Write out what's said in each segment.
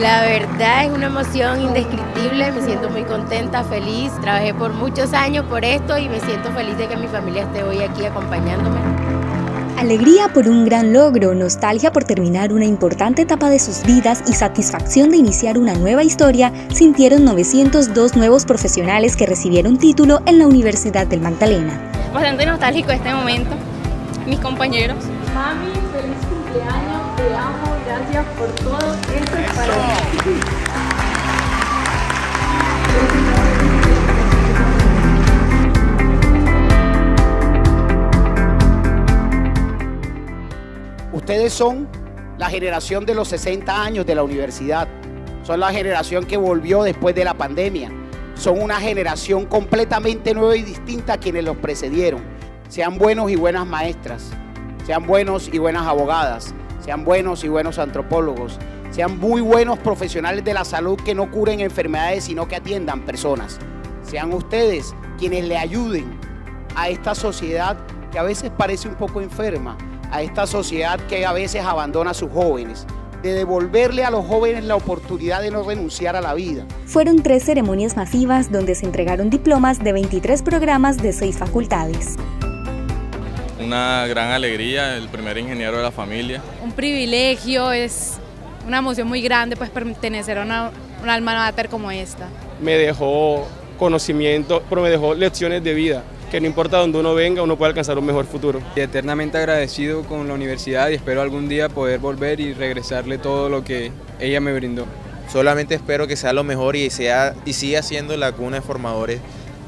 verdad es una emoción indescriptible, me siento muy contenta, feliz. Trabajé por muchos años por esto y me siento feliz de que mi familia esté hoy aquí acompañándome. Alegría por un gran logro, nostalgia por terminar una importante etapa de sus vidas y satisfacción de iniciar una nueva historia sintieron 902 nuevos profesionales que recibieron título en la Universidad del Magdalena. Bastante nostálgico este momento, mis compañeros. Mami, feliz cumpleaños, te amo, gracias por todo, Ustedes son la generación de los 60 años de la universidad. Son la generación que volvió después de la pandemia. Son una generación completamente nueva y distinta a quienes los precedieron. Sean buenos y buenas maestras. Sean buenos y buenas abogadas. Sean buenos y buenos antropólogos. Sean muy buenos profesionales de la salud que no curen enfermedades, sino que atiendan personas. Sean ustedes quienes le ayuden a esta sociedad que a veces parece un poco enferma, a esta sociedad que a veces abandona a sus jóvenes, de devolverle a los jóvenes la oportunidad de no renunciar a la vida. Fueron tres ceremonias masivas donde se entregaron diplomas de 23 programas de seis facultades. Una gran alegría, el primer ingeniero de la familia. Un privilegio, es una emoción muy grande pues pertenecer a una, una alma mater como esta. Me dejó conocimiento, pero me dejó lecciones de vida que no importa dónde uno venga, uno puede alcanzar un mejor futuro. Y eternamente agradecido con la universidad y espero algún día poder volver y regresarle todo lo que ella me brindó. Solamente espero que sea lo mejor y, sea, y siga siendo la cuna de formadores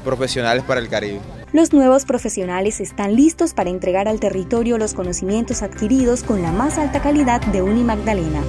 profesionales para el Caribe. Los nuevos profesionales están listos para entregar al territorio los conocimientos adquiridos con la más alta calidad de Unimagdalena.